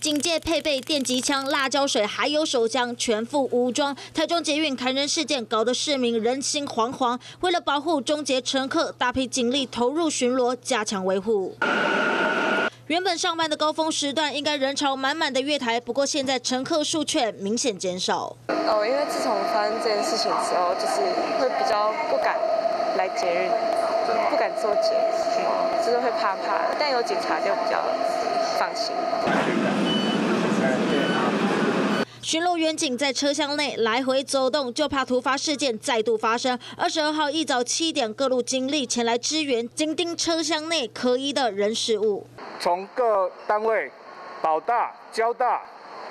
警戒配备电击枪、辣椒水，还有手枪，全副武装。台中捷运砍人事件搞得市民人心惶惶，为了保护终结乘客，大批警力投入巡逻，加强维护。原本上班的高峰时段应该人潮满满的月台，不过现在乘客数却明显减少。哦，因为自从发生这件事情之后，就是会比较不敢来捷运，不敢坐捷，就是会怕怕。但有警察就比较放心。巡逻员警在车厢内来回走动，就怕突发事件再度发生。二十二号一早七点，各路警力前来支援，紧盯车厢内可疑的人事物。从各单位、保大、交大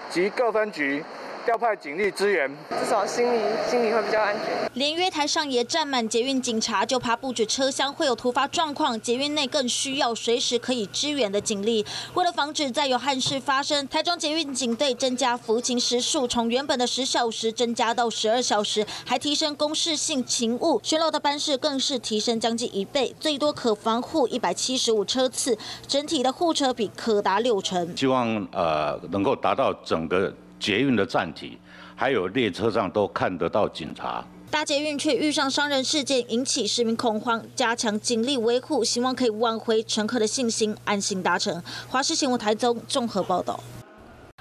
及各分局。调派警力支援，至少心里心里会比较安全。连约台上也站满捷运警察，就怕不止车厢会有突发状况，捷运内更需要随时可以支援的警力。为了防止再有憾事发生，台中捷运警队增加服勤时数，从原本的十小时增加到十二小时，还提升公示性勤务，巡逻的班次更是提升将近一倍，最多可防护一百七十五车次，整体的护车比可达六成。希望呃能够达到整个。捷运的站体，还有列车上都看得到警察。大捷运却遇上伤人事件，引起市民恐慌，加强警力维护，希望可以挽回乘客的信心，安心搭乘。华视新闻台中综合报道。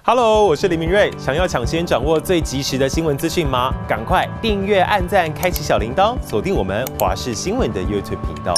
Hello，我是林明瑞，想要抢先掌握最及时的新闻资讯吗？赶快订阅、按赞、开启小铃铛，锁定我们华视新闻的 YouTube 频道。